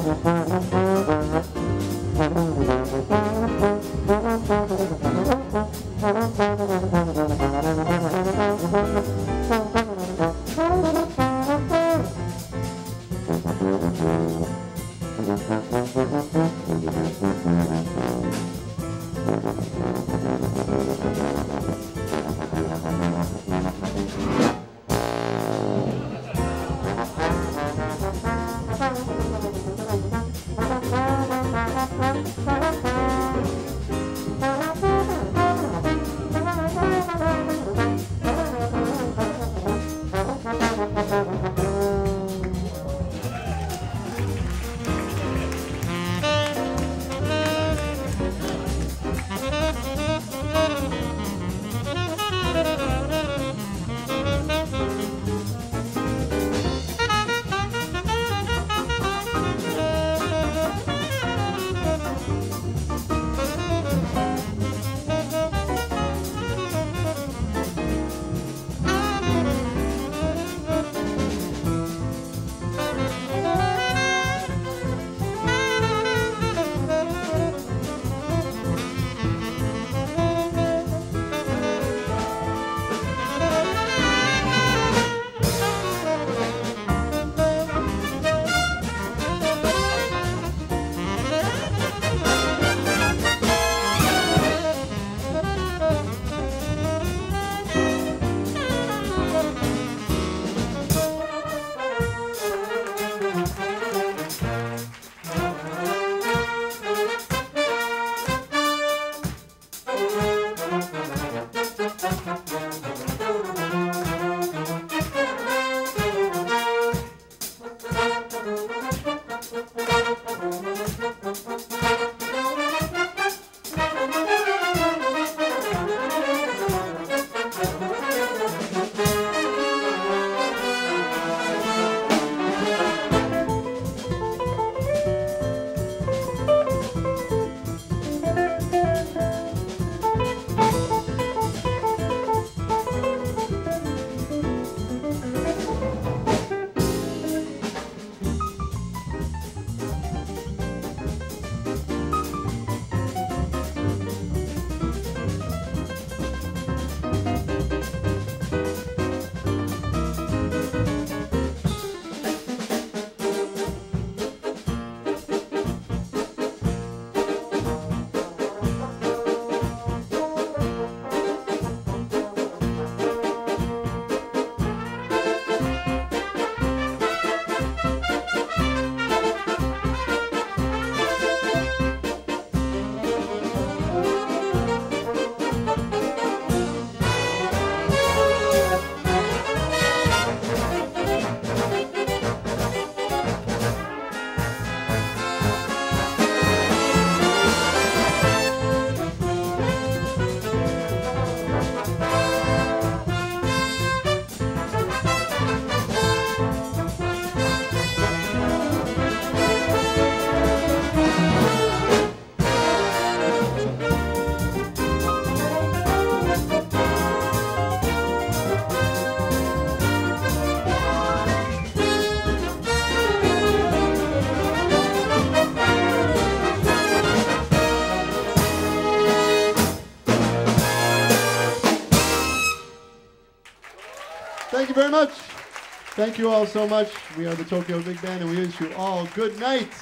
Mm-hmm. Thank you very much. Thank you all so much. We are the Tokyo Big Band, and we wish you all good night.